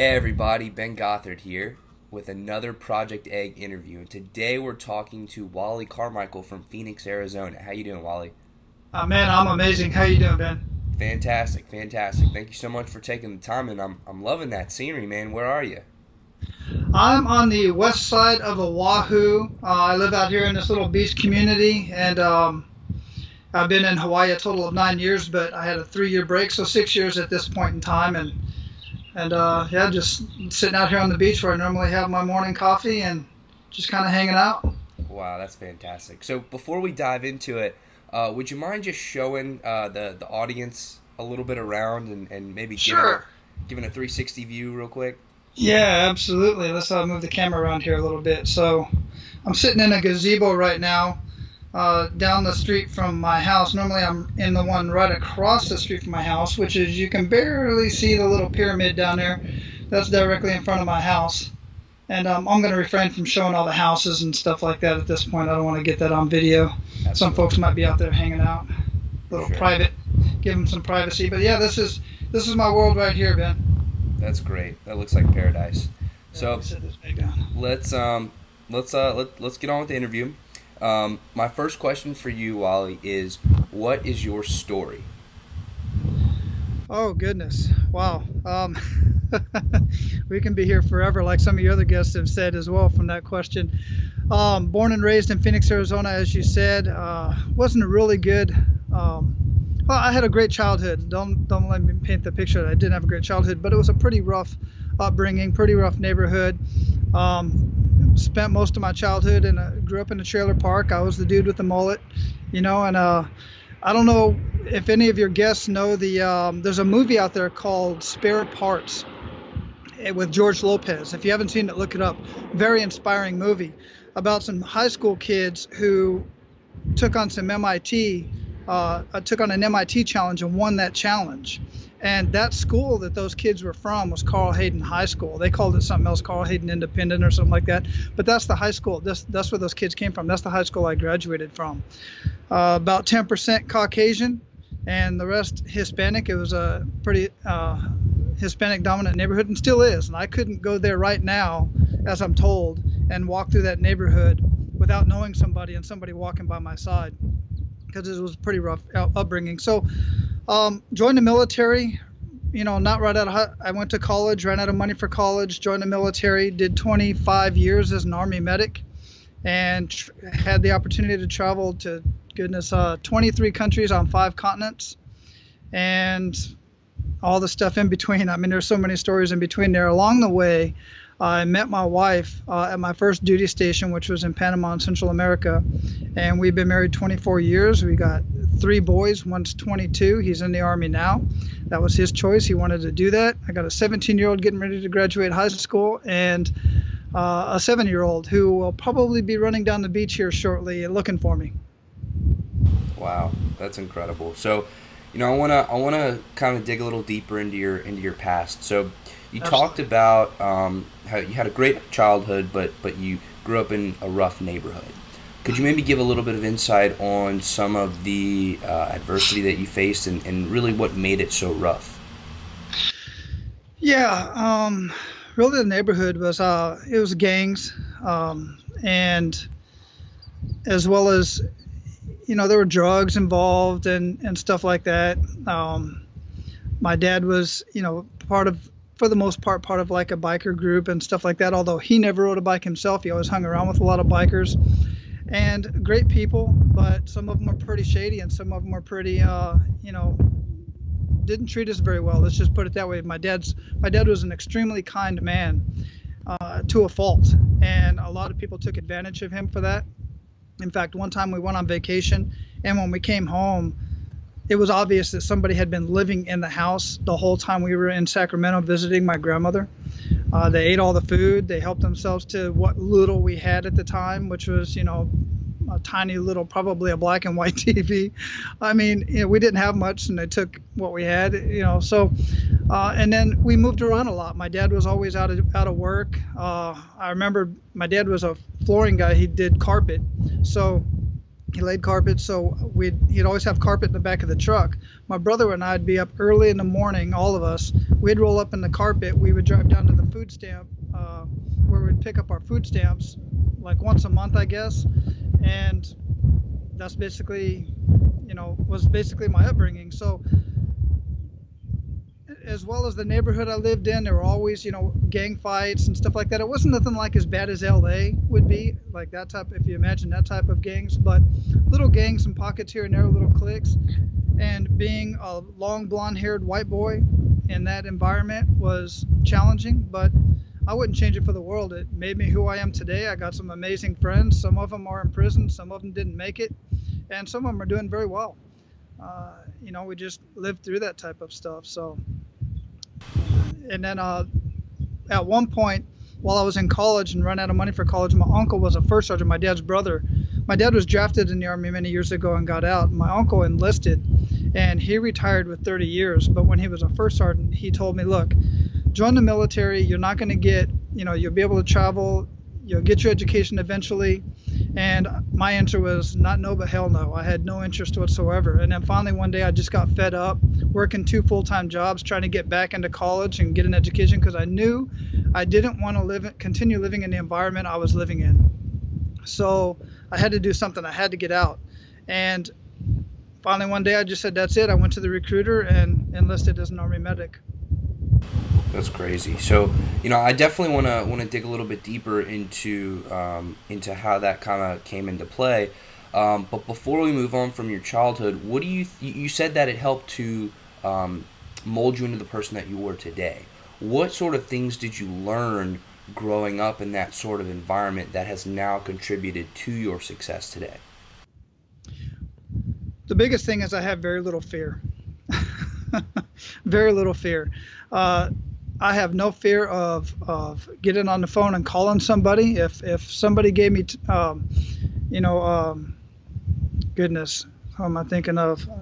Hey everybody, Ben Gothard here with another Project Egg interview. And today we're talking to Wally Carmichael from Phoenix, Arizona. How you doing, Wally? Uh, man, I'm amazing. How you doing, Ben? Fantastic, fantastic. Thank you so much for taking the time, and I'm I'm loving that scenery, man. Where are you? I'm on the west side of Oahu. Uh, I live out here in this little beach community, and um, I've been in Hawaii a total of nine years, but I had a three-year break, so six years at this point in time, and and uh, yeah, just sitting out here on the beach where I normally have my morning coffee and just kind of hanging out. Wow, that's fantastic. So before we dive into it, uh, would you mind just showing uh, the the audience a little bit around and, and maybe sure. giving, a, giving a 360 view real quick? Yeah, absolutely. Let's uh, move the camera around here a little bit. So I'm sitting in a gazebo right now uh, down the street from my house. Normally, I'm in the one right across the street from my house, which is you can barely see the little pyramid down there. That's directly in front of my house. And um, I'm going to refrain from showing all the houses and stuff like that at this point. I don't want to get that on video. Absolutely. Some folks might be out there hanging out, a little sure. private, give them some privacy. But yeah, this is this is my world right here, Ben. That's great. That looks like paradise. So let's um let's uh let, let's get on with the interview. Um, my first question for you, Wally, is what is your story? Oh goodness! Wow. Um, we can be here forever, like some of your other guests have said as well. From that question, um, born and raised in Phoenix, Arizona, as you said, uh, wasn't a really good. Um, well, I had a great childhood. Don't don't let me paint the picture that I didn't have a great childhood, but it was a pretty rough upbringing, pretty rough neighborhood. Um, spent most of my childhood and grew up in a trailer park. I was the dude with the mullet, you know, and uh, I don't know if any of your guests know the um, there's a movie out there called Spare Parts eh, with George Lopez. If you haven't seen it, look it up. Very inspiring movie about some high school kids who took on some MIT, uh, took on an MIT challenge and won that challenge. And that school that those kids were from was Carl Hayden High School. They called it something else, Carl Hayden Independent or something like that. But that's the high school. That's, that's where those kids came from. That's the high school I graduated from. Uh, about 10% Caucasian and the rest Hispanic. It was a pretty uh, Hispanic dominant neighborhood and still is. And I couldn't go there right now, as I'm told, and walk through that neighborhood without knowing somebody and somebody walking by my side because it was pretty rough upbringing. So um, joined the military, you know, not right out of, I went to college, ran out of money for college, joined the military, did 25 years as an Army medic, and had the opportunity to travel to, goodness, uh, 23 countries on five continents, and all the stuff in between. I mean, there's so many stories in between there. Along the way, I met my wife uh, at my first duty station, which was in Panama in Central America, and we've been married 24 years. We got three boys. One's 22. He's in the Army now. That was his choice. He wanted to do that. I got a 17 year old getting ready to graduate high school and uh, a seven year old who will probably be running down the beach here shortly looking for me. Wow, that's incredible. So, you know, I wanna I wanna kind of dig a little deeper into your into your past. So, you Absolutely. talked about um, how you had a great childhood, but but you grew up in a rough neighborhood. Could you maybe give a little bit of insight on some of the uh, adversity that you faced and, and really what made it so rough? Yeah, um, really the neighborhood was uh, it was gangs, um, and as well as you know there were drugs involved and and stuff like that. Um, my dad was you know part of for the most part part of like a biker group and stuff like that. Although he never rode a bike himself, he always hung around with a lot of bikers and great people, but some of them are pretty shady and some of them are pretty, uh, you know, didn't treat us very well. Let's just put it that way. My dad's my dad was an extremely kind man uh, to a fault, and a lot of people took advantage of him for that. In fact, one time we went on vacation, and when we came home, it was obvious that somebody had been living in the house the whole time we were in Sacramento visiting my grandmother. Uh, they ate all the food. They helped themselves to what little we had at the time, which was, you know, a tiny little, probably a black and white TV. I mean, you know, we didn't have much, and they took what we had, you know. So, uh, and then we moved around a lot. My dad was always out of out of work. Uh, I remember my dad was a flooring guy. He did carpet, so he laid carpet, so we'd he'd always have carpet in the back of the truck. My brother and I'd be up early in the morning, all of us. We'd roll up in the carpet. We would drive down to the food stamp uh, where we'd pick up our food stamps, like once a month, I guess. And that's basically, you know, was basically my upbringing. So as well as the neighborhood I lived in, there were always, you know, gang fights and stuff like that. It wasn't nothing like as bad as LA would be, like that type, if you imagine that type of gangs, but little gangs and pockets here and there, little cliques. And being a long blonde haired white boy in that environment was challenging, but I wouldn't change it for the world. It made me who I am today. I got some amazing friends. Some of them are in prison, some of them didn't make it, and some of them are doing very well. Uh, you know, we just lived through that type of stuff. So and then uh, at one point while I was in college and ran out of money for college, my uncle was a first sergeant, my dad's brother. My dad was drafted in the army many years ago and got out. My uncle enlisted and he retired with 30 years. But when he was a first sergeant, he told me, look, join the military. You're not going to get, you know, you'll be able to travel. You'll get your education eventually. And my answer was not no, but hell no. I had no interest whatsoever. And then finally one day I just got fed up working two full-time jobs, trying to get back into college and get an education because I knew I didn't want to live, continue living in the environment I was living in. So I had to do something. I had to get out. And finally one day I just said, that's it. I went to the recruiter and enlisted as an Army medic. That's crazy. So, you know, I definitely want to want to dig a little bit deeper into um, into how that kind of came into play. Um, but before we move on from your childhood, what do you you said that it helped to um, mold you into the person that you were today? What sort of things did you learn growing up in that sort of environment that has now contributed to your success today? The biggest thing is I have very little fear. very little fear. Uh, I have no fear of, of getting on the phone and calling somebody. If if somebody gave me, um, you know, um, goodness, who am I thinking of? Uh,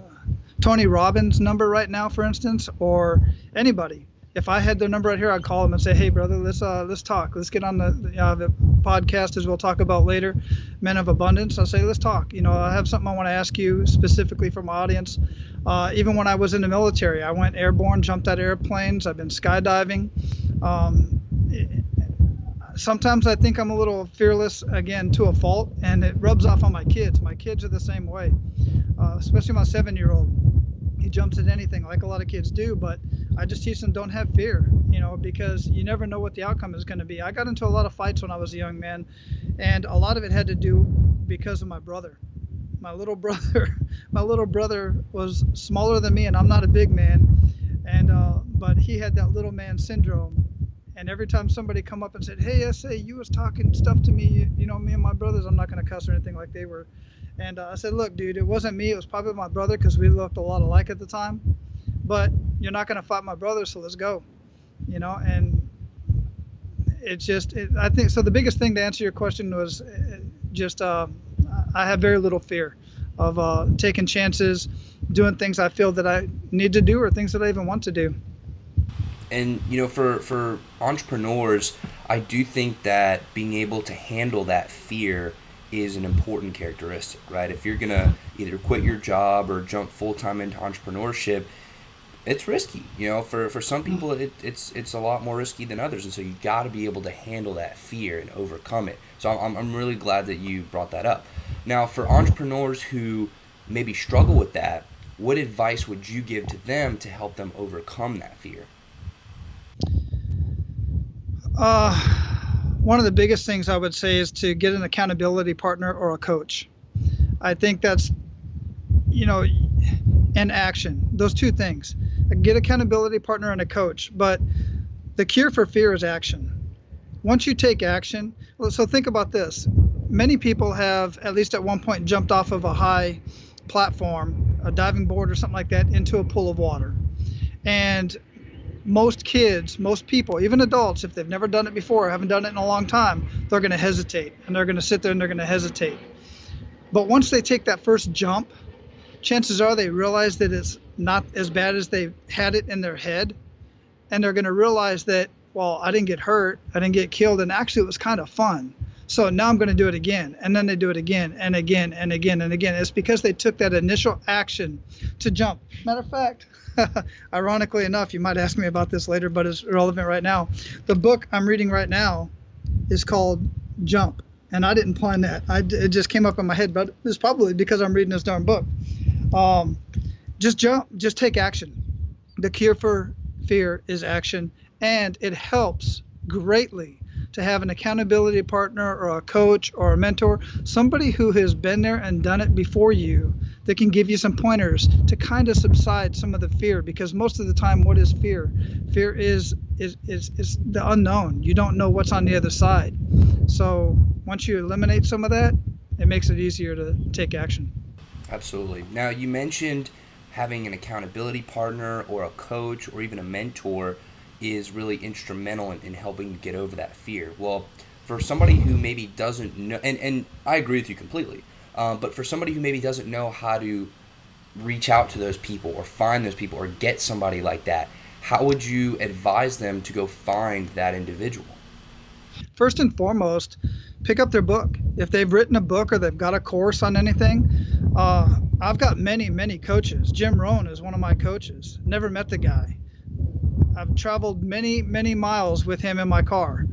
Tony Robbins' number right now, for instance, or anybody. If I had their number right here, I'd call them and say, "Hey, brother, let's uh, let's talk. Let's get on the uh, the podcast as we'll talk about later, Men of Abundance." I say, "Let's talk. You know, I have something I want to ask you specifically for my audience." Uh, even when I was in the military, I went airborne, jumped out of airplanes. I've been skydiving. Um, sometimes I think I'm a little fearless again to a fault, and it rubs off on my kids. My kids are the same way, uh, especially my seven-year-old. He jumps at anything, like a lot of kids do. But I just teach them don't have fear, you know, because you never know what the outcome is going to be. I got into a lot of fights when I was a young man, and a lot of it had to do because of my brother. My little brother my little brother was smaller than me and i'm not a big man and uh, but he had that little man syndrome and every time somebody come up and said hey sa you was talking stuff to me you know me and my brothers i'm not going to cuss or anything like they were. And uh, i said look dude it wasn't me it was probably my brother because we looked a lot alike at the time but you're not going to fight my brother so let's go you know and it's just it, i think so the biggest thing to answer your question was uh, just uh, I have very little fear of uh, taking chances, doing things I feel that I need to do or things that I even want to do. And you know, for for entrepreneurs, I do think that being able to handle that fear is an important characteristic, right? If you're gonna either quit your job or jump full time into entrepreneurship, it's risky. You know, for for some people, it, it's it's a lot more risky than others, and so you got to be able to handle that fear and overcome it. So I'm I'm really glad that you brought that up. Now, for entrepreneurs who maybe struggle with that, what advice would you give to them to help them overcome that fear? Uh, one of the biggest things I would say is to get an accountability partner or a coach. I think that's, you know, and action. Those two things. Get accountability partner and a coach. But the cure for fear is action. Once you take action, so think about this many people have, at least at one point, jumped off of a high platform, a diving board or something like that, into a pool of water. And most kids, most people, even adults, if they've never done it before, haven't done it in a long time, they're going to hesitate and they're going to sit there and they're going to hesitate. But once they take that first jump, chances are they realize that it's not as bad as they had it in their head. And they're going to realize that, well, I didn't get hurt, I didn't get killed, and actually it was kind of fun. So now I'm going to do it again. And then they do it again and again and again and again. It's because they took that initial action to jump. Matter of fact, ironically enough, you might ask me about this later, but it's relevant right now. The book I'm reading right now is called Jump. And I didn't plan that. I, it just came up in my head, but it's probably because I'm reading this darn book. Um, just jump, just take action. The cure for fear is action, and it helps greatly to have an accountability partner or a coach or a mentor, somebody who has been there and done it before you that can give you some pointers to kind of subside some of the fear because most of the time what is fear? Fear is is is, is the unknown. You don't know what's on the other side. So once you eliminate some of that it makes it easier to take action absolutely now you mentioned having an accountability partner or a coach or even a mentor is really instrumental in, in helping get over that fear. Well, for somebody who maybe doesn't know, and, and I agree with you completely, um, but for somebody who maybe doesn't know how to reach out to those people or find those people or get somebody like that, how would you advise them to go find that individual? First and foremost, pick up their book. If they've written a book or they've got a course on anything, uh, I've got many, many coaches. Jim Rohn is one of my coaches. Never met the guy. I've traveled many, many miles with him in my car.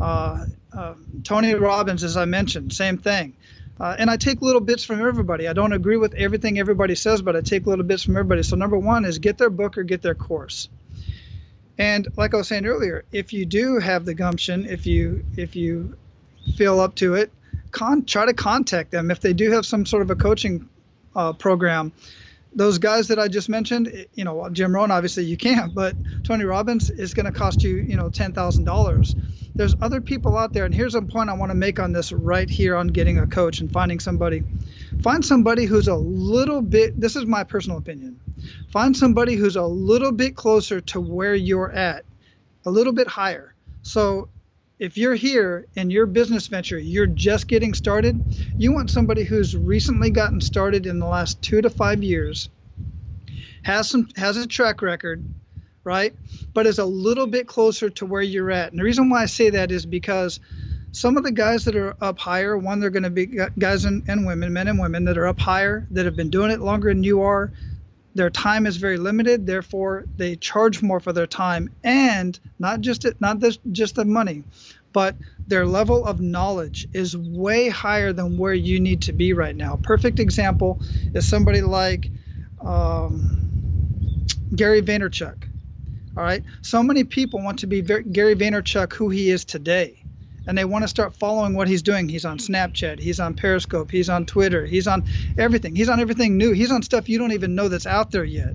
Uh, uh, Tony Robbins, as I mentioned, same thing. Uh, and I take little bits from everybody. I don't agree with everything everybody says, but I take little bits from everybody. So number one is get their book or get their course. And like I was saying earlier, if you do have the gumption, if you if you feel up to it, con- try to contact them if they do have some sort of a coaching uh, program those guys that I just mentioned, you know, Jim Rohn, obviously you can't, but Tony Robbins is going to cost you, you know, ten thousand dollars. There's other people out there, and here's a point I want to make on this right here on getting a coach and finding somebody. Find somebody who's a little bit. This is my personal opinion. Find somebody who's a little bit closer to where you're at, a little bit higher. So if you're here in your business venture, you're just getting started, you want somebody who's recently gotten started in the last two to five years, has some has a track record, right? But is a little bit closer to where you're at. And the reason why I say that is because some of the guys that are up higher, one, they're going to be guys and, and women, men and women that are up higher that have been doing it longer than you are their time is very limited therefore they charge more for their time and not just not this, just the money but their level of knowledge is way higher than where you need to be right now. Perfect example is somebody like um, gary vaynerchuk. All right? So many people want to be gary vaynerchuk who he is today and they want to start following what he's doing. He's on Snapchat, he's on Periscope, he's on Twitter, he's on everything. He's on everything new. He's on stuff you don't even know that's out there yet.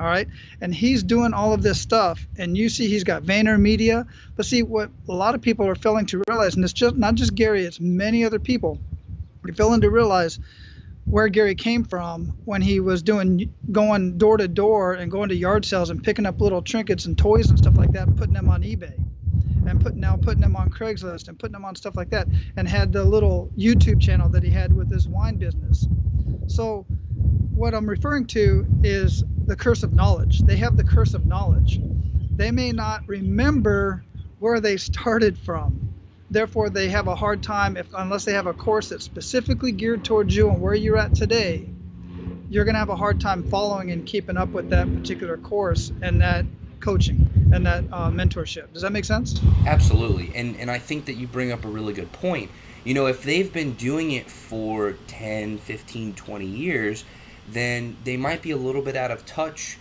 All right. And he's doing all of this stuff. And you see he's got VaynerMedia. But see, what a lot of people are failing to realize, and it's just not just Gary, it's many other people, are failing to realize where Gary came from when he was doing going door to door and going to yard sales and picking up little trinkets and toys and stuff like that and putting them on eBay and putting now putting them on Craigslist and putting them on stuff like that, and had the little YouTube channel that he had with his wine business. So, what I'm referring to is the curse of knowledge. They have the curse of knowledge. They may not remember where they started from. Therefore, they have a hard time if unless they have a course that's specifically geared towards you and where you're at today. You're going to have a hard time following and keeping up with that particular course and that coaching and that uh, mentorship. Does that make sense? Absolutely. And and I think that you bring up a really good point. You know, if they've been doing it for 10, 15, 20 years, then they might be a little bit out of touch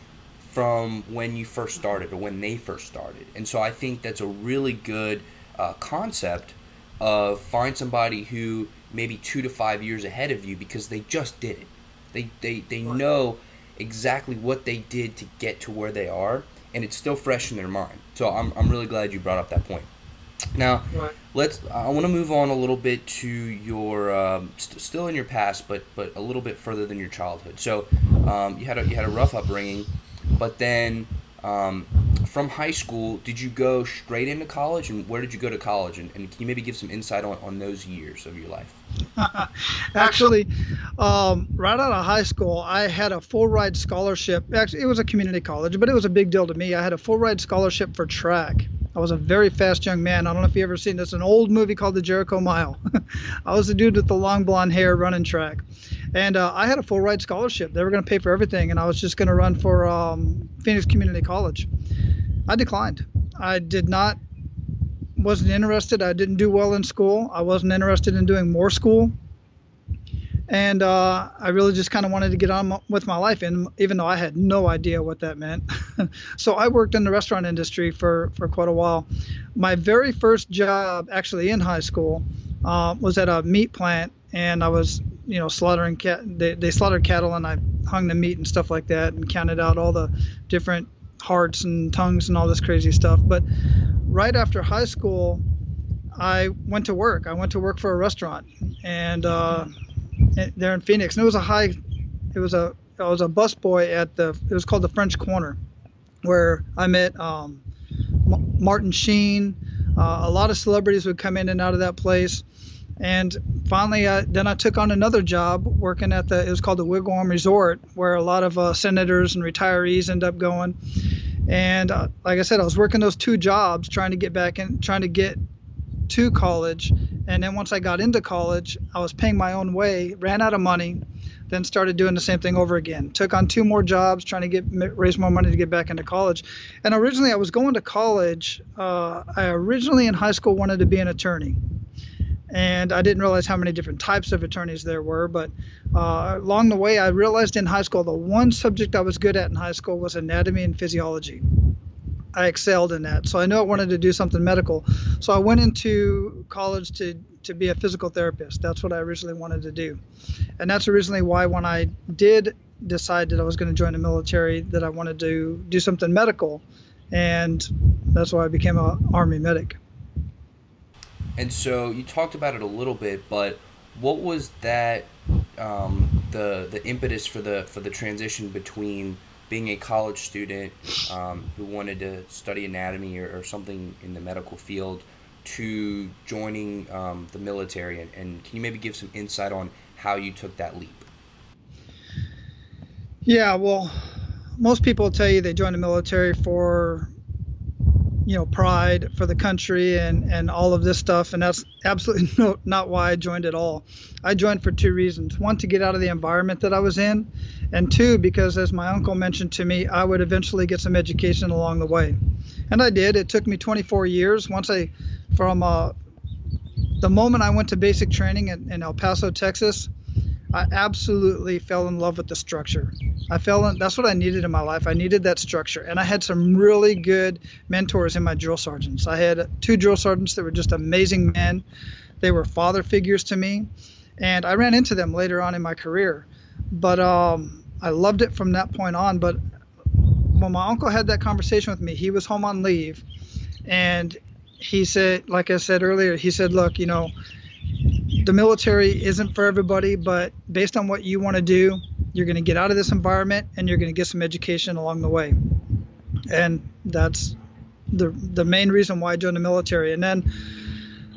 from when you first started or when they first started. And so I think that's a really good uh, concept of find somebody who maybe two to five years ahead of you because they just did it. They, they, they know exactly what they did to get to where they are and it's still fresh in their mind. So I'm, I'm really glad you brought up that point. Now, right. let's. I want to move on a little bit to your um, st- still in your past, but but a little bit further than your childhood. So, um, you had a you had a rough upbringing, but then um, from high school, did you go straight into college, and where did you go to college? And, and can you maybe give some insight on, on those years of your life? Actually, um, right out of high school, I had a full ride scholarship. Actually, it was a community college, but it was a big deal to me. I had a full ride scholarship for track. I was a very fast young man. I don't know if you've ever seen this. An old movie called The Jericho Mile. I was the dude with the long blonde hair running track, and uh, I had a full ride scholarship. They were going to pay for everything, and I was just going to run for um, Phoenix Community College. I declined. I did not wasn't interested. I didn't do well in school. I wasn't interested in doing more school and uh, I really just kind of wanted to get on with my life, and even though I had no idea what that meant, so I worked in the restaurant industry for for quite a while. My very first job, actually in high school, uh, was at a meat plant, and I was you know slaughtering cat. They, they slaughtered cattle, and I hung the meat and stuff like that, and counted out all the different hearts and tongues and all this crazy stuff. But right after high school, I went to work. I went to work for a restaurant, and uh, there in Phoenix, and it was a high, it was a I was a busboy at the it was called the French Corner, where I met um, Martin Sheen. Uh, a lot of celebrities would come in and out of that place, and finally, uh, then I took on another job working at the it was called the Wigwam Resort, where a lot of uh, senators and retirees end up going. And uh, like I said, I was working those two jobs, trying to get back in, trying to get to college. And then once I got into college, I was paying my own way, ran out of money, then started doing the same thing over again. Took on two more jobs, trying to get raise more money to get back into college. And originally, I was going to college. Uh, I originally in high school wanted to be an attorney, and I didn't realize how many different types of attorneys there were. But uh, along the way, I realized in high school the one subject I was good at in high school was anatomy and physiology. I excelled in that. So I knew I wanted to do something medical. So I went into college to to be a physical therapist. That's what I originally wanted to do. And that's originally why when I did decide that I was going to join the military that I wanted to do something medical and that's why I became an army medic. And so you talked about it a little bit, but what was that um, the the impetus for the for the transition between being a college student um, who wanted to study anatomy or, or, something in the medical field to joining um, the military? And, and, can you maybe give some insight on how you took that leap? Yeah well most people tell you they join the military for you know pride for the country and and all of this stuff. And that's absolutely no, not why i joined at all. I joined for two reasons. One to get out of the environment that i was in. And two because as my uncle mentioned to me i would eventually get some education along the way. And i did. It took me 24 years. Once i from uh, the moment i went to basic training in, in el paso texas I absolutely fell in love with the structure. I fell in, that's what I needed in my life. I needed that structure. And I had some really good mentors in my drill sergeants. I had two drill sergeants that were just amazing men. They were father figures to me. And I ran into them later on in my career. But um, I loved it from that point on. But when my uncle had that conversation with me, he was home on leave. And he said, like I said earlier, he said, look, you know, the military isn't for everybody, but based on what you want to do, you're going to get out of this environment and you're going to get some education along the way. And that's the the main reason why I joined the military. And then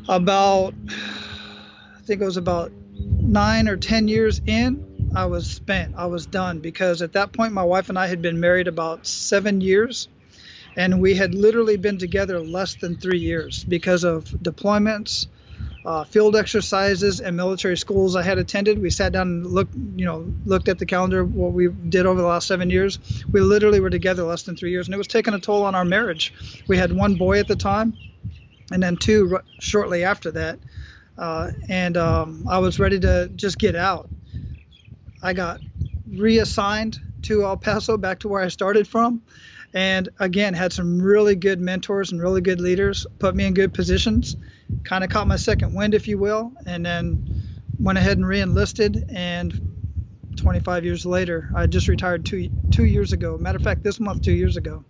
about I think it was about 9 or 10 years in, I was spent. I was done because at that point my wife and I had been married about 7 years and we had literally been together less than 3 years because of deployments uh, field exercises and military schools I had attended. We sat down and looked, you know, looked at the calendar what we did over the last seven years. We literally were together less than three years, and it was taking a toll on our marriage. We had one boy at the time, and then two r- shortly after that. Uh, and um, I was ready to just get out. I got reassigned to El Paso, back to where I started from, and again had some really good mentors and really good leaders put me in good positions kind of caught my second wind if you will and then went ahead and re-enlisted and 25 years later i just retired two two years ago. Matter of fact this month two years ago.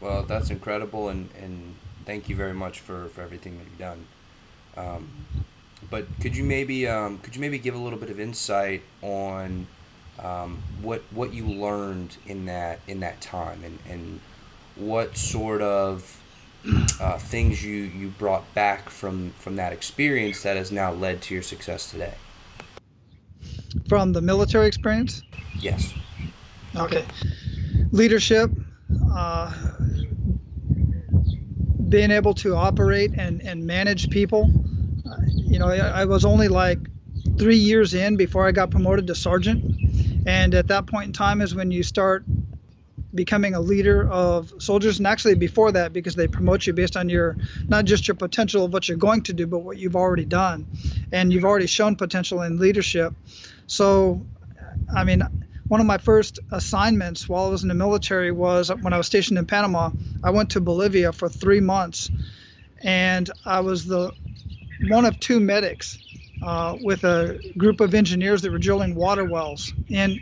Well that's incredible and and thank you very much for for everything that you've done. Um, but could you maybe um, could you maybe give a little bit of insight on um, what what you learned in that in that time and, and what sort of uh, things you, you brought back from, from that experience that has now led to your success today? From the military experience? Yes. Okay. Leadership, uh, being able to operate and, and manage people. Uh, you know, I, I was only like three years in before I got promoted to sergeant. And at that point in time is when you start becoming a leader of soldiers and actually before that because they promote you based on your not just your potential of what you're going to do but what you've already done. And you've already shown potential in leadership. So i mean one of my first assignments while i was in the military was when i was stationed in panama i went to bolivia for three months. And i was the one of two medics uh, with a group of engineers that were drilling water wells in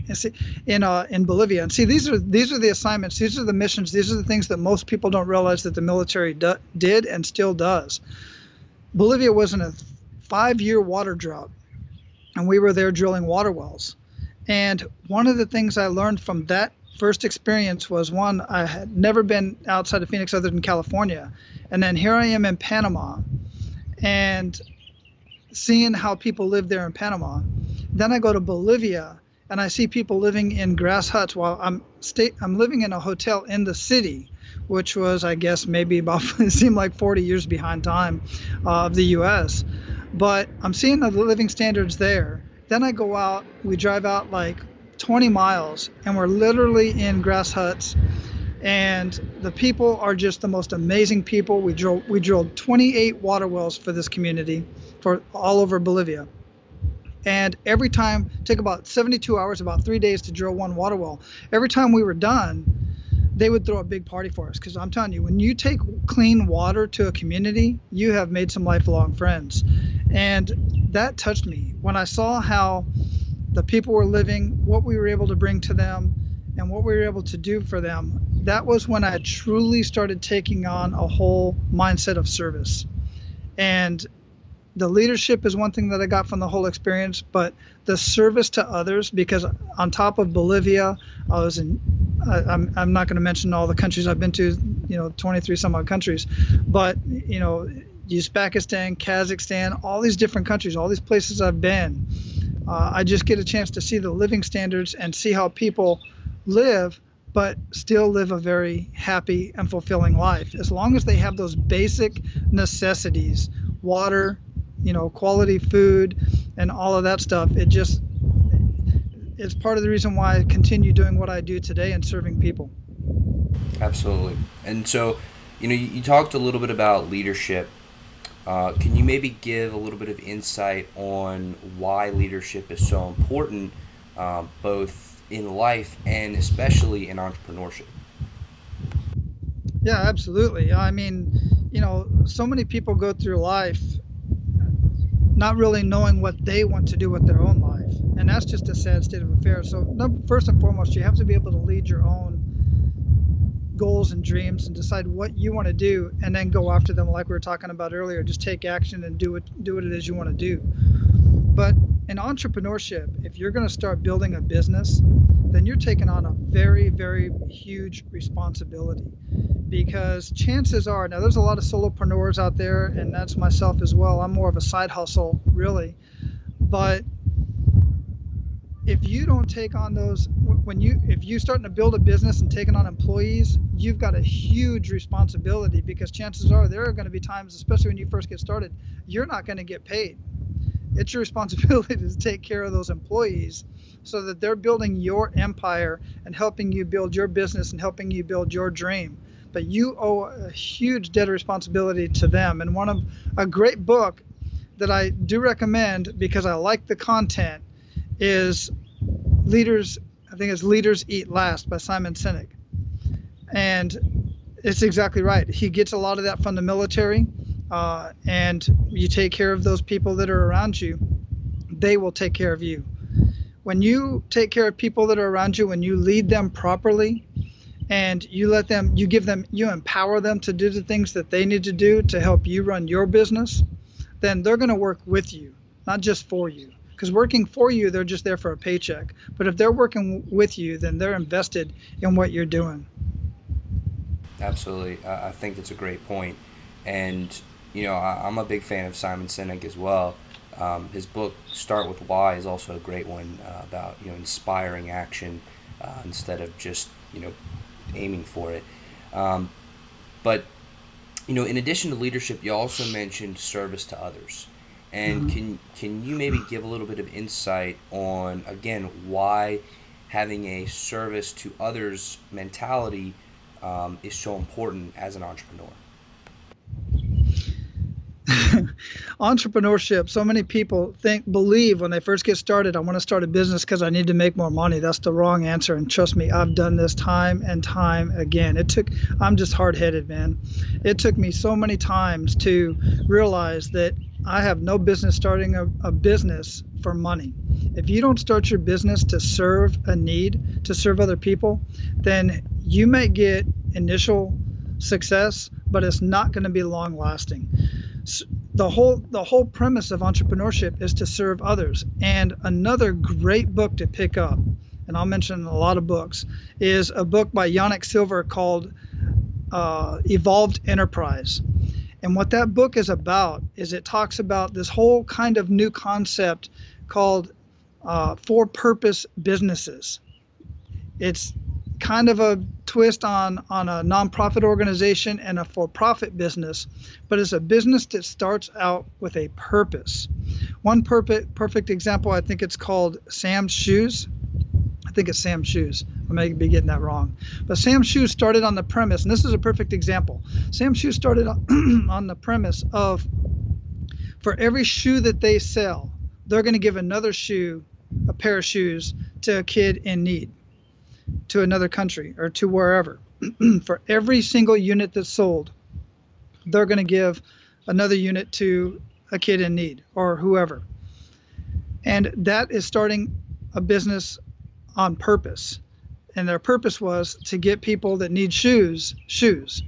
in uh, in Bolivia. And see, these are these are the assignments, these are the missions, these are the things that most people don't realize that the military do, did and still does. Bolivia was in a five-year water drought, and we were there drilling water wells. And one of the things I learned from that first experience was one I had never been outside of Phoenix other than California, and then here I am in Panama, and seeing how people live there in Panama. Then I go to Bolivia and I see people living in grass huts while I'm sta- I'm living in a hotel in the city, which was I guess maybe about seemed like 40 years behind time uh, of the U.S. But I'm seeing the living standards there. Then I go out, we drive out like 20 miles, and we're literally in grass huts and the people are just the most amazing people. We drilled we drilled 28 water wells for this community for all over Bolivia. And every time, take about 72 hours, about three days to drill one water well. Every time we were done, they would throw a big party for us. Because I'm telling you, when you take clean water to a community, you have made some lifelong friends. And that touched me when I saw how the people were living, what we were able to bring to them, and what we were able to do for them. That was when I truly started taking on a whole mindset of service. And the leadership is one thing that I got from the whole experience, but the service to others, because on top of Bolivia, I was in, I, am I'm, I'm not going to mention all the countries I've been to, you know, 23 some odd countries, but, you know, Uzbekistan, Kazakhstan, all these different countries, all these places I've been, uh, I just get a chance to see the living standards and see how people live, but still live a very happy and fulfilling life. As long as they have those basic necessities water, you know, quality food and all of that stuff. It just it's part of the reason why I continue doing what I do today and serving people. Absolutely. And so, you know, you, you talked a little bit about leadership. Uh, can you maybe give a little bit of insight on why leadership is so important, uh, both in life and especially in entrepreneurship? Yeah, absolutely. I mean, you know, so many people go through life not really knowing what they want to do with their own life. And that's just a sad state of affairs. So, first and foremost, you have to be able to lead your own goals and dreams and decide what you want to do and then go after them like we were talking about earlier just take action and do it do what it is you want to do but in entrepreneurship if you're going to start building a business then you're taking on a very very huge responsibility. Because chances are now there's a lot of solopreneurs out there and that's myself as well. I'm more of a side hustle really. But if you don't take on those when you if you're starting to build a business and taking on employees you've got a huge responsibility because chances are there are going to be times especially when you first get started you're not going to get paid it's your responsibility to take care of those employees so that they're building your empire and helping you build your business and helping you build your dream but you owe a huge debt of responsibility to them. And one of a great book that I do recommend because I like the content is Leaders, I think it's Leaders Eat Last by Simon Sinek. And it's exactly right. He gets a lot of that from the military. Uh, and you take care of those people that are around you, they will take care of you. When you take care of people that are around you, when you lead them properly, and you let them you give them you empower them to do the things that they need to do to help you run your business then they're going to work with you not just for you. Because working for you they're just there for a paycheck. But if they're working with you then they're invested in what you're doing. Absolutely. I think that's a great point. And you know i'm a big fan of simon sinek as well um, his book start with why is also a great one uh, about you know inspiring action uh, instead of just you know aiming for it. Um, but you know, in addition to leadership, you also mentioned service to others. And mm-hmm. can can you maybe give a little bit of insight on again why having a service to others mentality um, is so important as an entrepreneur? Entrepreneurship so many people think believe when they first get started i want to start a business because i need to make more money. That's the wrong answer and trust me i've done this time and time again. It took i'm just hard-headed man. It took me so many times to realize that i have no business starting a, a business for money. If you don't start your business to serve a need to serve other people then you may get initial success but it's not going to be long lasting the whole the whole premise of entrepreneurship is to serve others. And another great book to pick up, and I'll mention a lot of books, is a book by Yanik Silver called uh, Evolved Enterprise. And what that book is about is it talks about this whole kind of new concept called uh, for purpose businesses. It's kind of a twist on on a nonprofit organization and a for-profit business, but it's a business that starts out with a purpose. One perfect perfect example, I think it's called Sam's Shoes. I think it's Sam's Shoes. I may be getting that wrong. But Sam's Shoes started on the premise, and this is a perfect example. Sam's Shoes started on the premise of for every shoe that they sell, they're going to give another shoe, a pair of shoes, to a kid in need to another country or to wherever. For every single unit that's sold, they're going to give another unit to a kid in need or whoever. And that is starting a business on purpose. And their purpose was to get people that need shoes, shoes,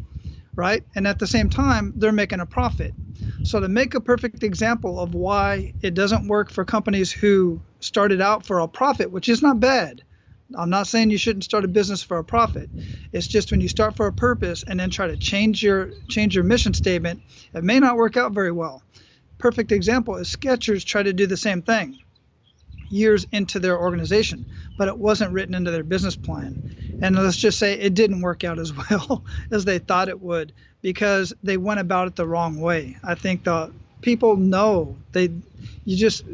right? And at the same time, they're making a profit. So, to make a perfect example of why it doesn't work for companies who started out for a profit, which is not bad, I'm not saying you shouldn't start a business for a profit. It's just when you start for a purpose and then try to change your change your mission statement, it may not work out very well. Perfect example is Skechers try to do the same thing years into their organization, but it wasn't written into their business plan. And let's just say it didn't work out as well as they thought it would because they went about it the wrong way. I think the people know they you just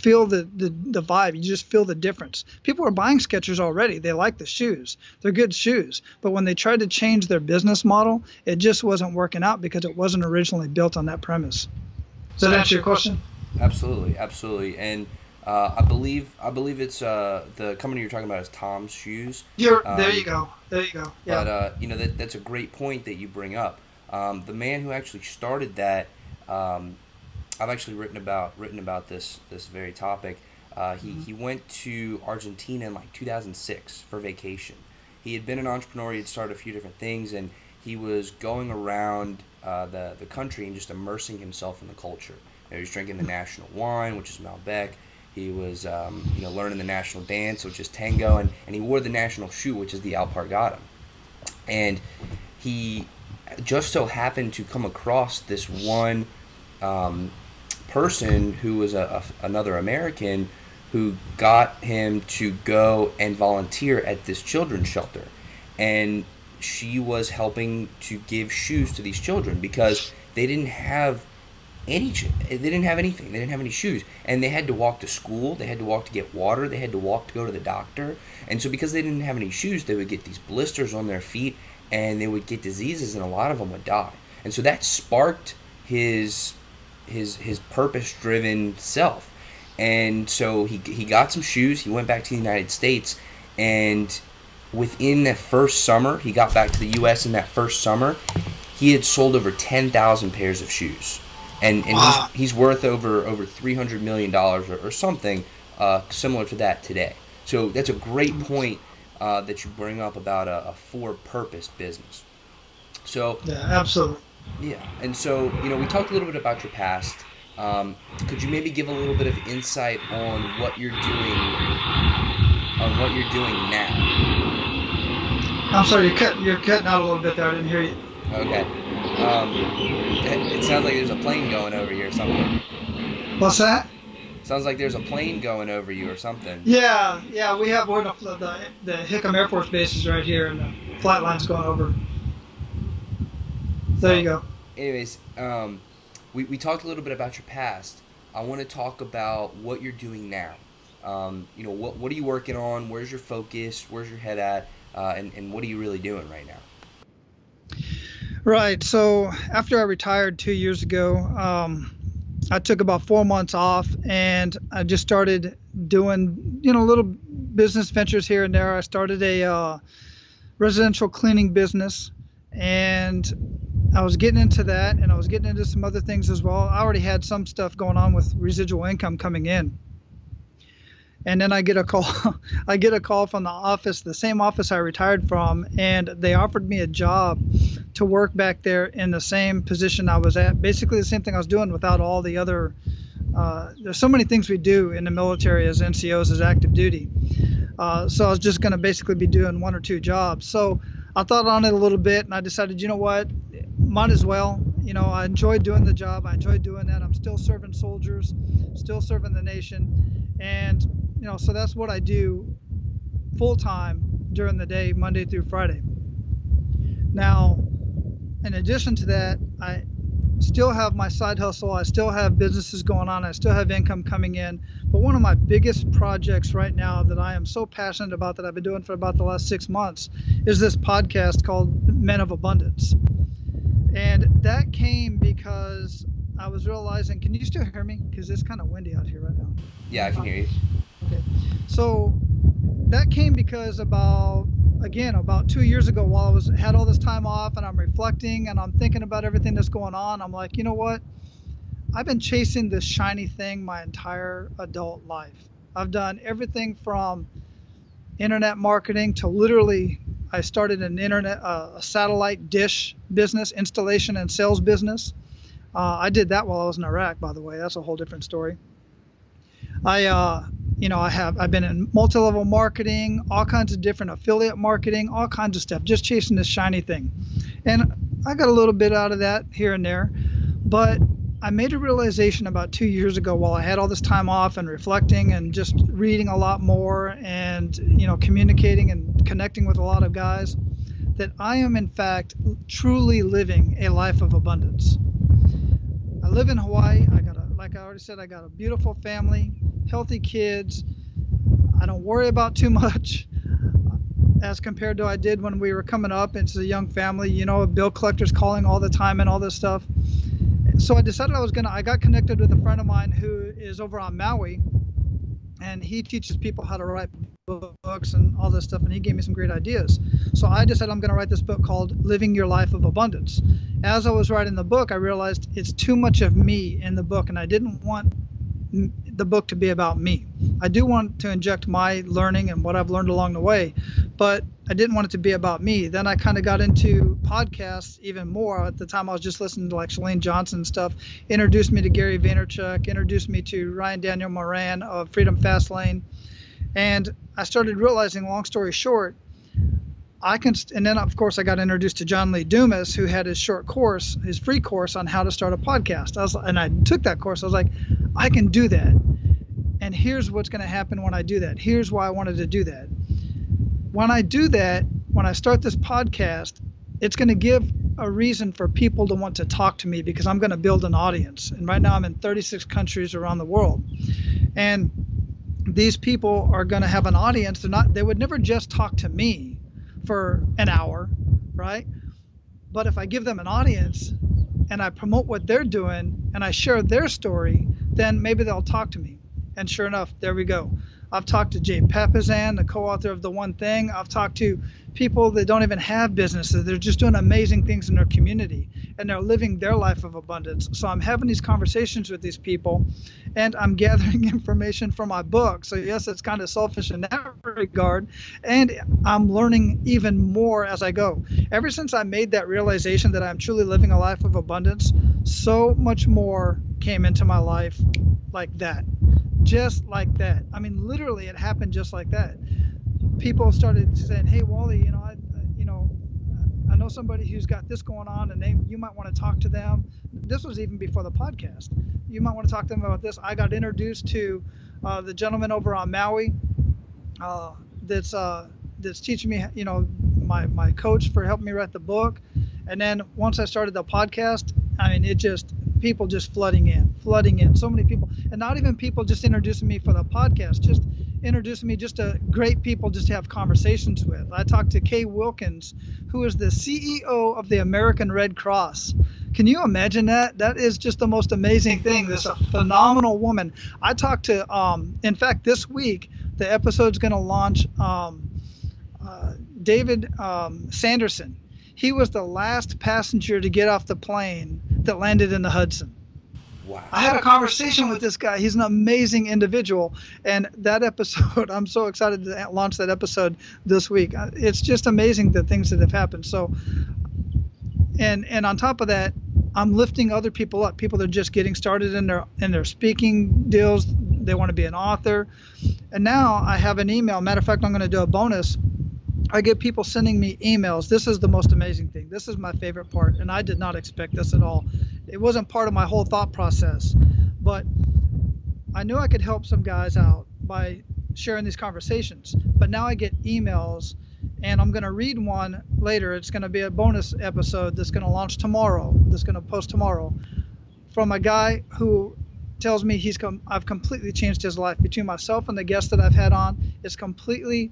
feel the, the, the vibe. You just feel the difference. People are buying Skechers already. They like the shoes. They're good shoes. But when they tried to change their business model, it just wasn't working out because it wasn't originally built on that premise. Does that answer your question? Absolutely, absolutely. And uh, I believe I believe it's uh, the company you're talking about is Tom's Shoes. You're, um, there you go. There you go. Yeah. But uh, you know that that's a great point that you bring up. Um, the man who actually started that um, I've actually written about written about this this very topic. Uh, he, mm-hmm. he went to Argentina in like 2006 for vacation. He had been an entrepreneur. He had started a few different things, and he was going around uh, the the country and just immersing himself in the culture. You know, he was drinking the national wine, which is Malbec. He was um, you know learning the national dance, which is tango, and, and he wore the national shoe, which is the alpargata. And he just so happened to come across this one um, person who was a, a, another American who got him to go and volunteer at this children's shelter. And she was helping to give shoes to these children because they didn't have any they didn't have anything. They didn't have any shoes. And they had to walk to school. They had to walk to get water. They had to walk to go to the doctor. And so because they didn't have any shoes they would get these blisters on their feet and they would get diseases and a lot of them would die. And so that sparked his his his purpose driven self. And so he he got some shoes. He went back to the United States, and within that first summer, he got back to the U.S. in that first summer, he had sold over ten thousand pairs of shoes, and and wow. he's, he's worth over over three hundred million dollars or, or, something uh, similar to that today. So that's a great point uh, that you bring up about a, a for purpose business. So yeah, absolutely. Yeah, and so you know, we talked a little bit about your past. Um, could you maybe give a little bit of insight on what you're doing, on what you're doing now? I'm sorry, you're, cut, you're cutting out a little bit there. I didn't hear you. Okay. Um, it, it sounds like there's a plane going over here or something. What's that? Sounds like there's a plane going over you or something. Yeah, yeah, we have one of the, the, the Hickam Air Force Base is right here, and the flight line's going over. There you go. anyways, um, we, we talked a little bit about your past. I want to talk about what you're doing now. Um, you know, what, what are you working on? Where's your focus? Where's your head at? Uh, and, and what are you really doing right now? Right. So after I retired two years ago, um, I took about four months off and I just started doing, you know, little business ventures here and there. I started a uh, residential cleaning business and I was getting into that and I was getting into some other things as well. I already had some stuff going on with residual income coming in. And then I get a call I get a call from the office, the same office I retired from, and they offered me a job to work back there in the same position I was at. Basically the same thing I was doing without all the other uh, there's so many things we do in the military as NCOs as active duty. Uh, so I was just going to basically be doing one or two jobs. So I thought on it a little bit and I decided, you know what, might as well. You know, I enjoyed doing the job. I enjoyed doing that. I'm still serving soldiers, still serving the nation. And, you know, so that's what I do full time during the day, Monday through Friday. Now, in addition to that, I still have my side hustle. I still have businesses going on. I still have income coming in. But one of my biggest projects right now that I am so passionate about that I've been doing for about the last six months is this podcast called Men of Abundance. And that came because I was realizing, can you still hear me? Because it's kind of windy out here right now. Yeah, I can hear you. Okay. So that came because about again about two years ago while i was had all this time off and i'm reflecting and i'm thinking about everything that's going on i'm like you know what i've been chasing this shiny thing my entire adult life. I've done everything from internet marketing to literally i started an internet uh, a satellite dish business installation and sales business. Uh, i did that while i was in iraq by the way. That's a whole different story. I uh, you know, I have I've been in multi-level marketing, all kinds of different affiliate marketing, all kinds of stuff, just chasing this shiny thing. And I got a little bit out of that here and there, but I made a realization about two years ago while I had all this time off and reflecting and just reading a lot more and you know communicating and connecting with a lot of guys that I am in fact truly living a life of abundance. I live in Hawaii. I got a like I already said, I got a beautiful family healthy kids. I don't worry about too much as compared to I did when we were coming up into a young family. You know, bill collectors calling all the time and all this stuff. So I decided I was gonna. I got connected with a friend of mine who is over on Maui, and he teaches people how to write books and all this stuff. And he gave me some great ideas. So I decided I'm gonna write this book called Living Your Life of Abundance. As I was writing the book, I realized it's too much of me in the book, and I didn't want the book to be about me. I do want to inject my learning and what I've learned along the way, but I didn't want it to be about me. Then I kind of got into podcasts even more. At the time, I was just listening to like Chalene Johnson stuff. Introduced me to Gary Vaynerchuk. Introduced me to Ryan Daniel Moran of Freedom Fastlane, and I started realizing. Long story short, I can, and then of course I got introduced to John Lee Dumas, who had his short course, his free course on how to start a podcast. I was, and I took that course. I was like, I can do that. And here's what's going to happen when I do that. Here's why I wanted to do that. When I do that, when I start this podcast, it's going to give a reason for people to want to talk to me because I'm going to build an audience. And right now I'm in 36 countries around the world. And these people are going to have an audience. They're not they would never just talk to me for an hour, right? But if I give them an audience and I promote what they're doing and I share their story, then maybe they'll talk to me. And sure enough, there we go. I've talked to Jay Papasan, the co-author of The One Thing. I've talked to people that don't even have businesses. They're just doing amazing things in their community and they're living their life of abundance. So I'm having these conversations with these people and I'm gathering information for my book. So yes, it's kind of selfish in that regard. And I'm learning even more as I go. Ever since I made that realization that I'm truly living a life of abundance, so much more came into my life like that. Just like that. I mean, literally, it happened just like that people started saying, "Hey, Wally, you know, I, you know, I know somebody who's got this going on, and they, you might want to talk to them." This was even before the podcast. You might want to talk to them about this. I got introduced to uh, the gentleman over on Maui uh, that's uh, that's teaching me, you know, my my coach for helping me write the book. And then once I started the podcast, I mean, it just people just flooding in, flooding in. So many people, and not even people just introducing me for the podcast, just introducing me just to great people just to have conversations with. I talked to Kay Wilkins, who is the CEO of the American Red Cross. Can you imagine that? That is just the most amazing thing. This a phenomenal woman. I talked to, um, in fact, this week the episode's going to launch. Um, uh, David um, Sanderson. He was the last passenger to get off the plane that landed in the Hudson. Wow. I had a conversation with this guy. He's an amazing individual. And that episode, I'm so excited to launch that episode this week. Uh, it's just amazing the things that have happened. So, and and on top of that, I'm lifting other people up. People that are just getting started in their in their speaking deals. They want to be an author. And now I have an email. Matter of fact, I'm going to do a bonus I get people sending me emails. This is the most amazing thing. This is my favorite part, and I did not expect this at all. It wasn't part of my whole thought process, but I knew I could help some guys out by sharing these conversations. But now I get emails, and I'm going to read one later. It's going to be a bonus episode that's going to launch tomorrow, that's going to post tomorrow, from a guy who tells me he's come. I've completely changed his life between myself and the guests that I've had on. It's completely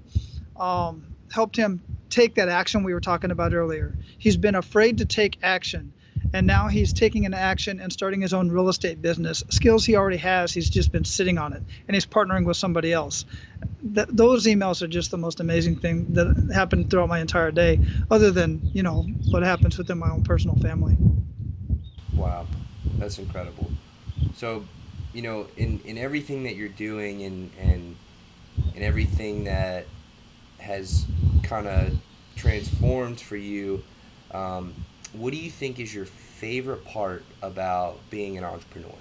um, helped him take that action we were talking about earlier. He's been afraid to take action, and now he's taking an action and starting his own real estate business. Skills he already has, he's just been sitting on it, and he's partnering with somebody else. Th- those emails are just the most amazing thing that happened throughout my entire day, other than you know what happens within my own personal family. Wow, that's incredible. So, you know, in in everything that you're doing, and and in everything that has kind of transformed for you. Um, what do you think is your favorite part about being an entrepreneur?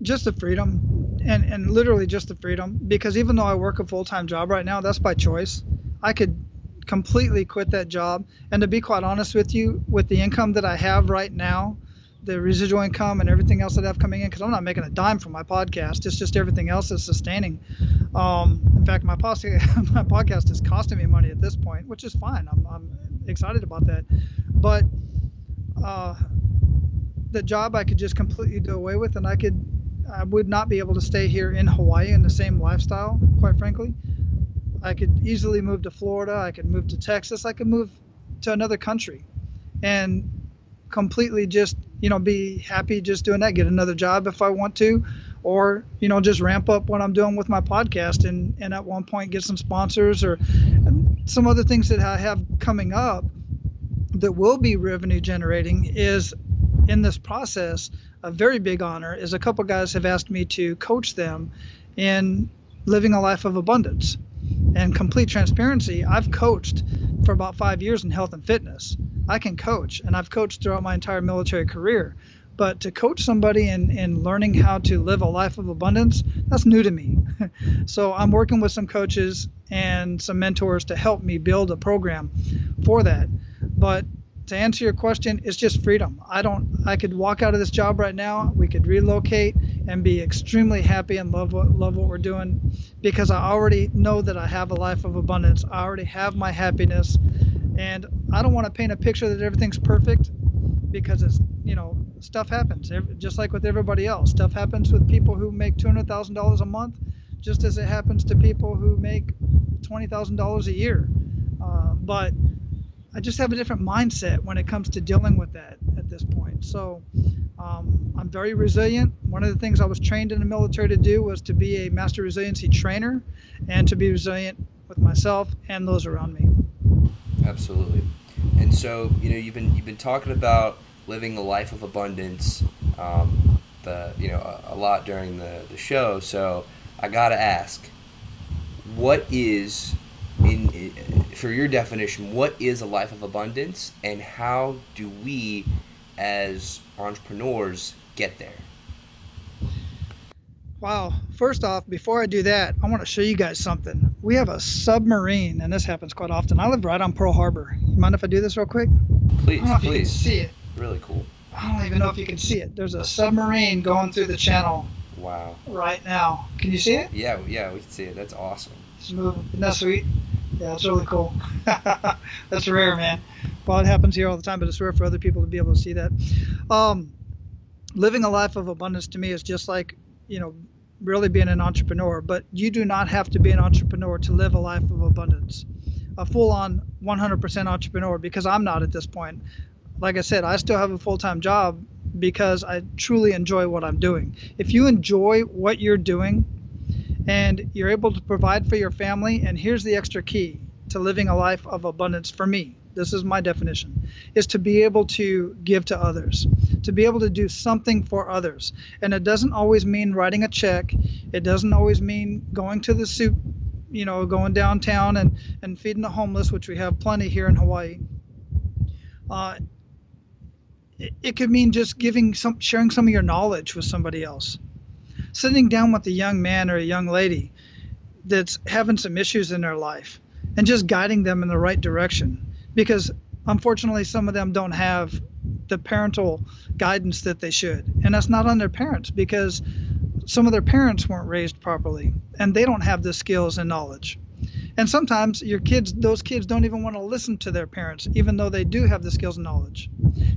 Just the freedom, and and literally just the freedom. Because even though I work a full time job right now, that's by choice. I could completely quit that job. And to be quite honest with you, with the income that I have right now, the residual income and everything else that I have coming in because I'm not making a dime from my podcast. It's just everything else is sustaining. Um, in fact, my, my podcast is costing me money at this point, which is fine. I'm, I'm excited about that. But uh, the job I could just completely do away with, and I could, I would not be able to stay here in Hawaii in the same lifestyle, quite frankly. I could easily move to Florida. I could move to Texas. I could move to another country, and completely just you know be happy just doing that get another job if i want to or you know just ramp up what i'm doing with my podcast and and at one point get some sponsors or some other things that i have coming up that will be revenue generating is in this process a very big honor is a couple guys have asked me to coach them in living a life of abundance and complete transparency i've coached for about five years in health and fitness I can coach, and I've coached throughout my entire military career. But to coach somebody in, in learning how to live a life of abundance, that's new to me. so I'm working with some coaches and some mentors to help me build a program for that. But to answer your question, it's just freedom. I don't. I could walk out of this job right now. We could relocate and be extremely happy and love what love what we're doing, because I already know that I have a life of abundance. I already have my happiness, and I don't want to paint a picture that everything's perfect because it's, you know, stuff happens. Just like with everybody else, stuff happens with people who make $200,000 a month, just as it happens to people who make $20,000 a year. Uh, but I just have a different mindset when it comes to dealing with that at this point. So um, I'm very resilient. One of the things I was trained in the military to do was to be a master resiliency trainer and to be resilient with myself and those around me. Absolutely. And so, you know, you've been you've been talking about living a life of abundance, um, the you know a, a, lot during the, the show. So I gotta ask, what is in for your definition? What is a life of abundance, and how do we, as entrepreneurs, get there? Wow. First off, before I do that, I want to show you guys something. We have a submarine, and this happens quite often. I live right on Pearl Harbor. You mind if I do this real quick? Please, I don't know please. If you can see it. Really cool. I don't even know if you can see it. There's a submarine going through the channel. Wow. Right now. Can you see it? Yeah, yeah, we can see it. That's awesome. It's moving. Isn't that sweet? Yeah, it's really cool. That's rare, man. well, it happens here all the time, but it's rare for other people to be able to see that. Um, living a life of abundance to me is just like, you know, really being an entrepreneur, but you do not have to be an entrepreneur to live a life of abundance. A full on 100% entrepreneur, because I'm not at this point. Like I said, I still have a full time job because I truly enjoy what I'm doing. If you enjoy what you're doing and you're able to provide for your family, and here's the extra key to living a life of abundance for me. This is my definition is to be able to give to others to be able to do something for others. And it doesn't always mean writing a check. It doesn't always mean going to the soup you know going downtown and and feeding the homeless which we have plenty here in hawaii. Uh, it, it could mean just giving some sharing some of your knowledge with somebody else sitting down with a young man or a young lady that's having some issues in their life and just guiding them in the right direction. Because unfortunately some of them don't have the parental guidance that they should. And that's not on their parents because some of their parents weren't raised properly and they don't have the skills and knowledge and sometimes your kids those kids don't even want to listen to their parents even though they do have the skills and knowledge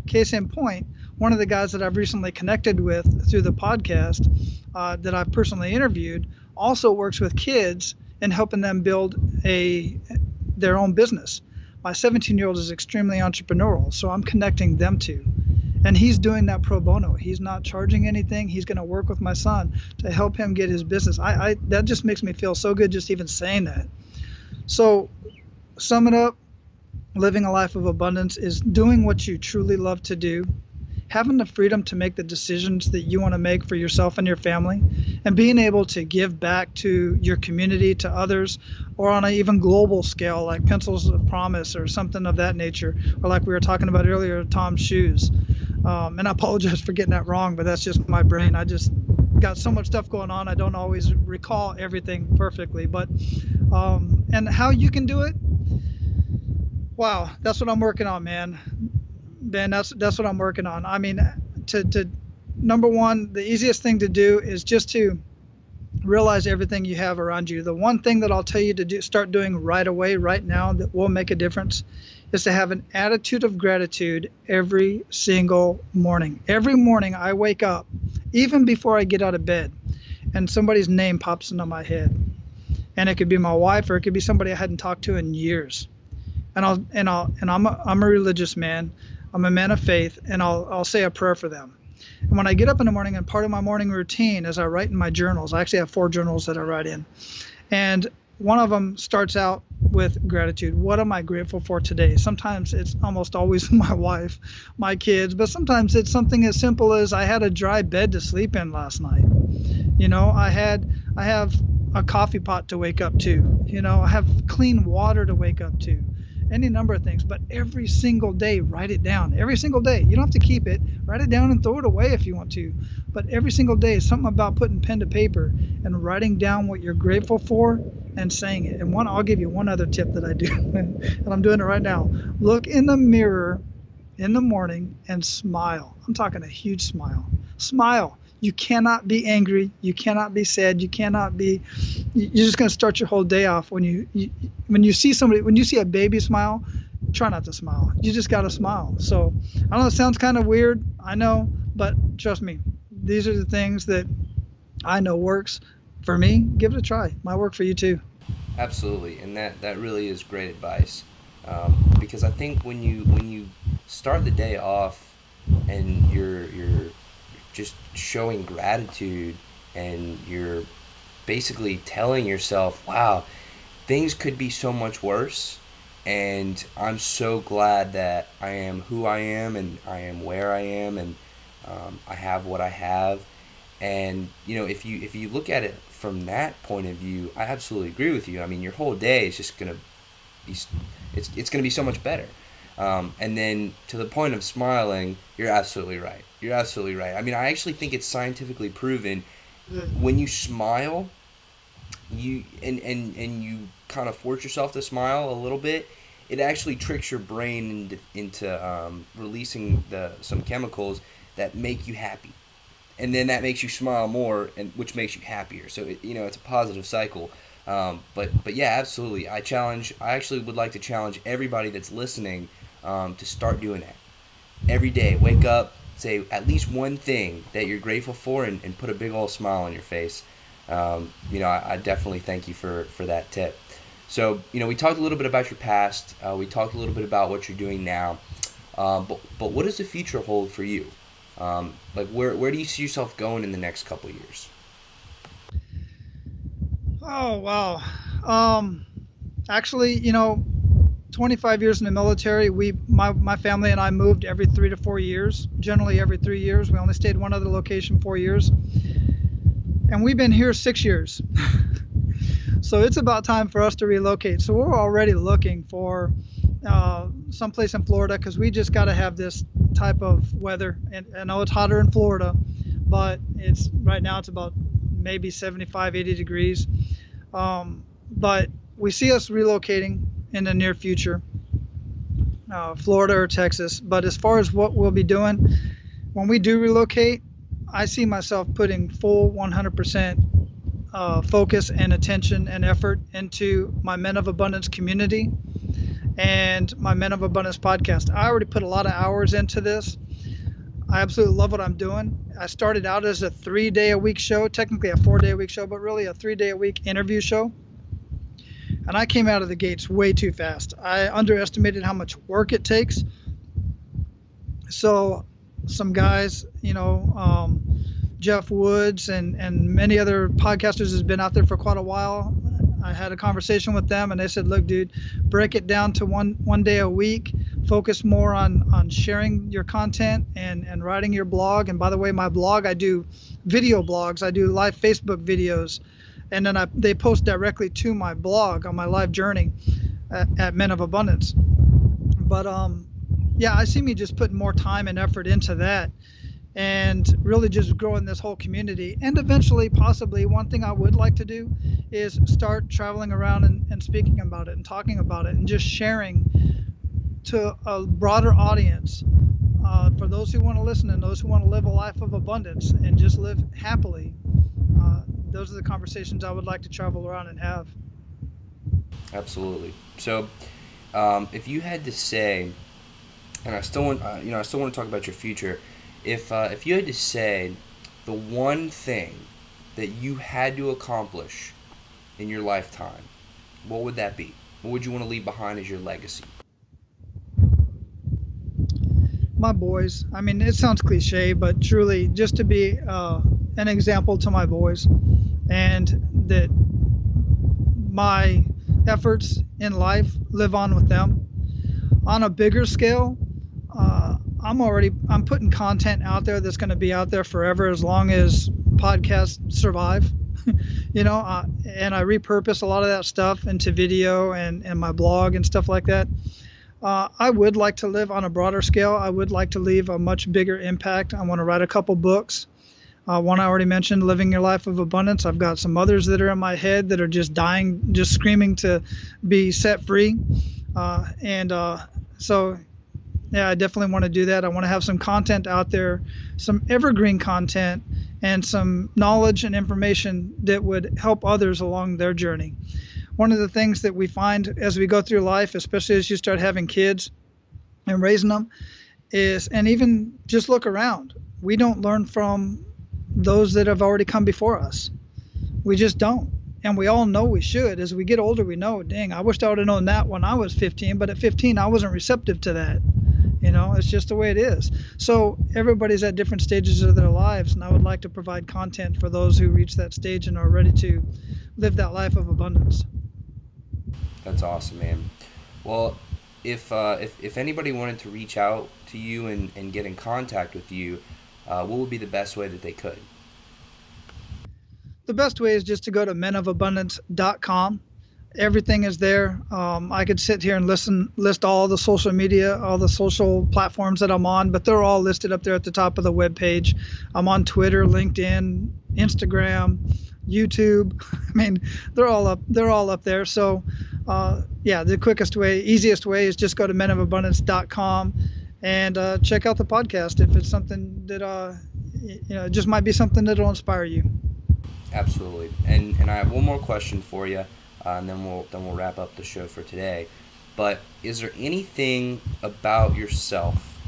case in point one of the guys that i've recently connected with through the podcast uh, that i've personally interviewed also works with kids and helping them build a their own business my 17 year old is extremely entrepreneurial, so I'm connecting them to. And he's doing that pro bono. He's not charging anything. He's going to work with my son to help him get his business. I, I that just makes me feel so good just even saying that. So, sum it up, living a life of abundance is doing what you truly love to do having the freedom to make the decisions that you want to make for yourself and your family, and being able to give back to your community, to others, or on an even global scale, like Pencils of Promise or something of that nature, or like we were talking about earlier, Tom's Shoes. Um, and I apologize for getting that wrong, but that's just my brain. I just got so much stuff going on, I don't always recall everything perfectly. But, um, and how you can do it, wow, that's what I'm working on, man Ben, that's that's what I'm working on. I mean, to to number one, the easiest thing to do is just to realize everything you have around you. The one thing that I'll tell you to do, start doing right away, right now, that will make a difference, is to have an attitude of gratitude every single morning. Every morning I wake up, even before I get out of bed, and somebody's name pops into my head, and it could be my wife or it could be somebody I hadn't talked to in years. And I'll and I'll and I'm a, I'm a religious man. I'm a man of faith, and I'll, I'll say a prayer for them. And when I get up in the morning, and part of my morning routine is I write in my journals. I actually have four journals that I write in. And one of them starts out with gratitude. What am I grateful for today? Sometimes it's almost always my wife, my kids, but sometimes it's something as simple as I had a dry bed to sleep in last night. You know, I had I have a coffee pot to wake up to. You know, I have clean water to wake up to any number of things, but every single day, write it down. Every single day. You don't have to keep it. Write it down and throw it away if you want to. But every single day, something about putting pen to paper and writing down what you're grateful for and saying it. And one, I'll give you one other tip that I do, and I'm doing it right now. Look in the mirror in the morning and smile. I'm talking a huge smile. Smile you cannot be angry. You cannot be sad. You cannot be you're just going to start your whole day off when you, you, when you see somebody when you see a baby smile try not to smile. You just got to smile. So i know it sounds kind of weird i know but trust me these are the things that i know works for me. Give it a try. Might work for you too. Absolutely and that that really is great advice. Um, because i think when you when you start the day off and you're you're just showing gratitude and you're basically telling yourself, wow, things could be so much worse. And I'm so glad that I am who I am and I am where I am and um, I have what I have. And you know, if you if you look at it from that point of view, I absolutely agree with you. I mean, your whole day is just gonna be it's it's gonna be so much better. Um, and then to the point of smiling, you're absolutely right. You're absolutely right. I mean, I actually think it's scientifically proven when you smile, you and and and you kind of force yourself to smile a little bit. It actually tricks your brain into, into um, releasing the some chemicals that make you happy, and then that makes you smile more, and which makes you happier. So it, you know it's a positive cycle. Um, but but yeah, absolutely. I challenge. I actually would like to challenge everybody that's listening um, to start doing that every day. Wake up, say at least one thing that you're grateful for, and, and put a big old smile on your face. Um, you know, I, I, definitely thank you for for that tip. So, you know, we talked a little bit about your past. Uh, we talked a little bit about what you're doing now. Uh, but but what does the future hold for you? Um, like where where do you see yourself going in the next couple years? Oh wow. Um, actually, you know, 25 years in the military. We, my, my family and I moved every three to four years. Generally, every three years. We only stayed one other location four years, and we've been here six years. so it's about time for us to relocate. So we're already looking for uh, someplace in Florida because we just got to have this type of weather. And I know it's hotter in Florida, but it's right now it's about maybe 75, 80 degrees. Um, but we see us relocating in the near future, uh, Florida or Texas. But as far as what we'll be doing, when we do relocate, I see myself putting full 100% uh, focus and attention and effort into my Men of Abundance community and my Men of Abundance podcast. I already put a lot of hours into this. I absolutely love what I'm doing. I started out as a three day a week show, technically a four day a week show, but really a three day a week interview show and I came out of the gates way too fast. I underestimated how much work it takes. So, some guys, you know, um, Jeff Woods and and many other podcasters has been out there for quite a while. I had a conversation with them, and they said, "Look, dude, break it down to one one day a week. Focus more on on sharing your content and and writing your blog. And by the way, my blog, I do video blogs. I do live Facebook videos." And then I, they post directly to my blog on my live journey at, at Men of Abundance. But um, yeah, I see me just putting more time and effort into that and really just growing this whole community. And eventually, possibly, one thing I would like to do is start traveling around and, and speaking about it and talking about it and just sharing to a broader audience uh, for those who want to listen and those who want to live a life of abundance and just live happily those are the conversations I would like to travel around and have. Absolutely. So, um, if you had to say, and I still want, uh, you know, I still want to talk about your future. If uh, if you had to say the one thing that you had to accomplish in your lifetime, what would that be? What would you want to leave behind as your legacy? My boys. I mean, it sounds cliche, but truly, just to be uh, an example to my boys and that my efforts in life live on with them. On a bigger scale, uh, I'm already I'm putting content out there that's going to be out there forever as long as podcasts survive. you know, uh, and I repurpose a lot of that stuff into video and, and my blog and stuff like that. Uh, I would like to live on a broader scale. I would like to leave a much bigger impact. I want to write a couple books. Uh, one I already mentioned, living your life of abundance. I've got some others that are in my head that are just dying, just screaming to be set free. Uh, and uh, so, yeah, I definitely want to do that. I want to have some content out there, some evergreen content, and some knowledge and information that would help others along their journey. One of the things that we find as we go through life, especially as you start having kids and raising them, is, and even just look around, we don't learn from those that have already come before us. We just don't. And we all know we should. As we get older, we know, dang, I wish I would have known that when I was 15, but at 15, I wasn't receptive to that. You know, it's just the way it is. So everybody's at different stages of their lives, and I would like to provide content for those who reach that stage and are ready to live that life of abundance. That's awesome, man. Well, if uh, if, if anybody wanted to reach out to you and, and get in contact with you, uh, what would be the best way that they could? The best way is just to go to menofabundance.com. Everything is there. Um, I could sit here and listen, list all the social media, all the social platforms that I'm on, but they're all listed up there at the top of the web page. I'm on Twitter, LinkedIn, Instagram, YouTube. I mean, they're all up. They're all up there. So, uh, yeah, the quickest way, easiest way is just go to menofabundance.com and uh, check out the podcast if it's something that uh, you know just might be something that'll inspire you. Absolutely, and and I have one more question for you, uh, and then we'll then we'll wrap up the show for today. but is there anything about yourself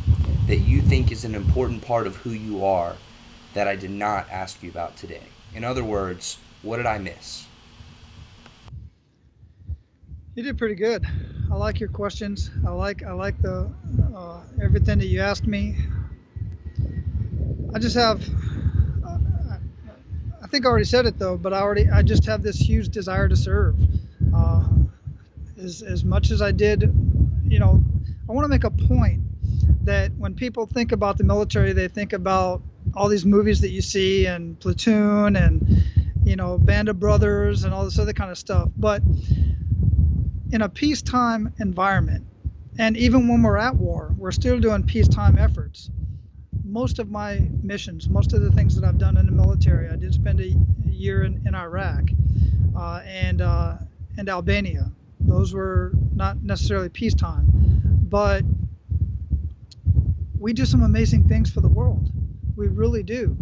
that you think is an important part of who you are that I did not ask you about today? In other words, what did I miss? You did pretty good. I like your questions. I like I like the uh, everything that you asked me. I just have. Uh, I think I already said it though, but I already I just have this huge desire to serve. Uh, as as much as I did, you know, I want to make a point that when people think about the military, they think about all these movies that you see and Platoon and you know Band of Brothers and all this other kind of stuff, but in a peacetime environment, and even when we're at war, we're still doing peacetime efforts. Most of my missions, most of the things that I've done in the military, I did spend a year in, in Iraq uh, and uh, and Albania. Those were not necessarily peacetime, but we do some amazing things for the world. We really do.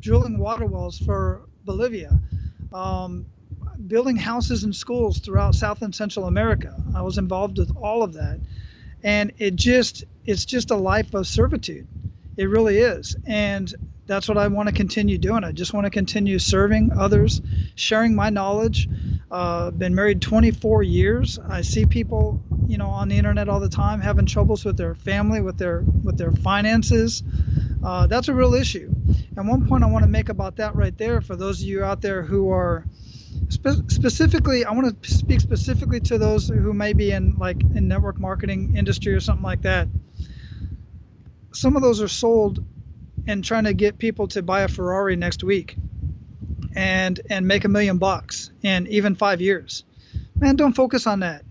Drilling water wells for Bolivia, um, building houses and schools throughout South and Central America. I was involved with all of that, and it just it's just a life of servitude. It really is, and that's what I want to continue doing. I just want to continue serving others, sharing my knowledge. Uh, been married 24 years. I see people, you know, on the internet all the time having troubles with their family, with their with their finances. Uh, that's a real issue. And one point I want to make about that right there, for those of you out there who are Spe- specifically, I want to speak specifically to those who may be in like in network marketing industry or something like that. Some of those are sold and trying to get people to buy a Ferrari next week and and make a million bucks in even five years. Man, don't focus on that.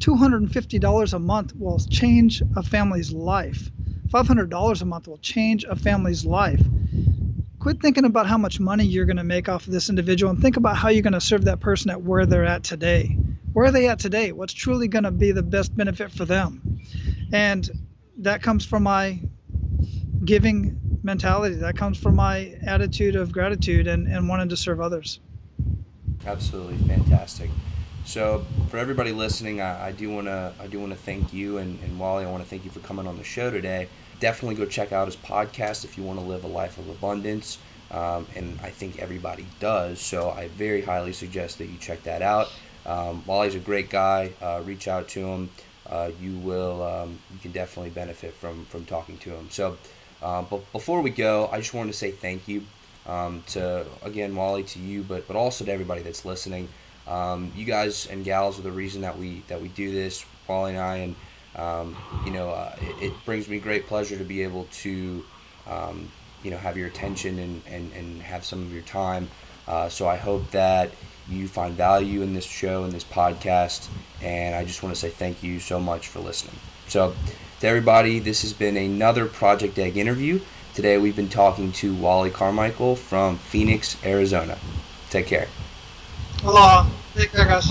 $250 a month will change a family's life. $500 a month will change a family's life quit thinking about how much money you're going to make off of this individual and think about how you're going to serve that person at where they're at today. Where are they at today? What's truly going to be the best benefit for them? And that comes from my giving mentality. That comes from my attitude of gratitude and, and wanting to serve others. Absolutely fantastic. So for everybody listening, I, I do want to I do want to thank you and, and Wally. I want to thank you for coming on the show today definitely go check out his podcast if you want to live a life of abundance. Um, and I think everybody does. So I very highly suggest that you check that out. Um, Wally's a great guy. Uh, reach out to him. Uh, you will. Um, you can definitely benefit from from talking to him. So, uh, but before we go, I just wanted to say thank you um, to again Wally to you, but but also to everybody that's listening. Um, you guys and gals are the reason that we that we do this. Wally and I and um, you know, uh, it, it, brings me great pleasure to be able to, um, you know, have your attention and, and, and have some of your time. Uh, so I hope that you find value in this show and this podcast. And I just want to say thank you so much for listening. So, to everybody, this has been another Project Egg interview. Today we've been talking to Wally Carmichael from Phoenix, Arizona. Take care. Aloha. Take care, guys.